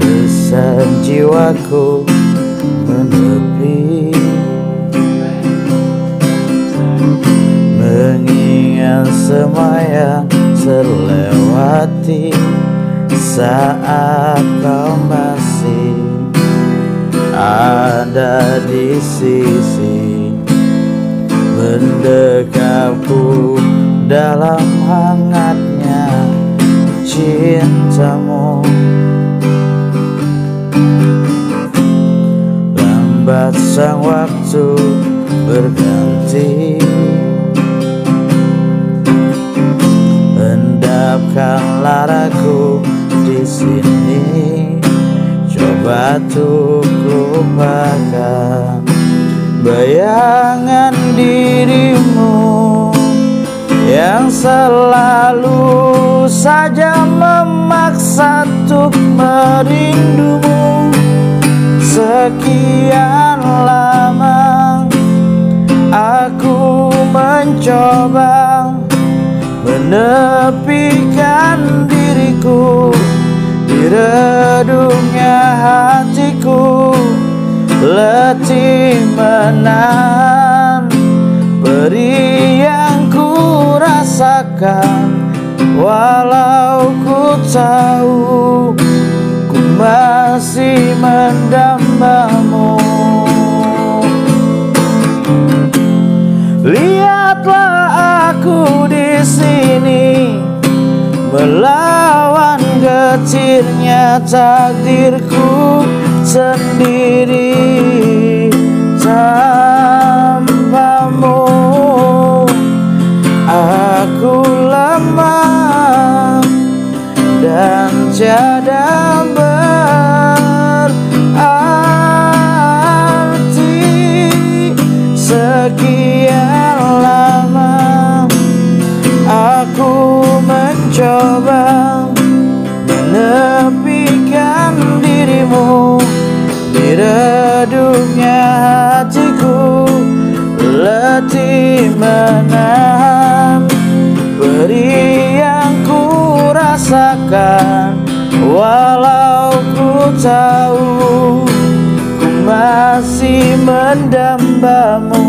Desain jiwaku menepi. Mengingat semua yang terlewati Saat kau masih ada di sisi Mendekapku dalam hangatnya cintamu Lambat sang waktu berganti. Endapkan laraku di sini. Coba tuh lupakan Bayangan dirimu Yang selalu saja memaksa untuk merindumu. Sekian lama aku mencoba Menepikan diriku Di redungnya hatiku. Letih menahan Beri yang ku rasakan Walau ku tahu Ku masih mendambamu Lihatlah aku di sini melawan getirnya takdirku sendiri. Tanpamu aku tiada berarti sekian lama aku mencoba menepikan dirimu di redupnya hatiku letih menahan beri yang ku rasakan walau ku tahu ku masih mendambamu